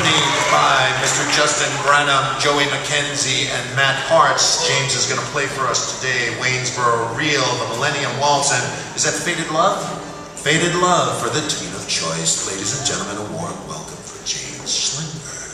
accompanied by Mr. Justin Branham, Joey McKenzie, and Matt Hartz. James is going to play for us today Waynesboro Reel, the Millennium Waltz, and is that Faded Love? Faded Love for the Teen of choice. Ladies and gentlemen, a warm welcome for James Schlender.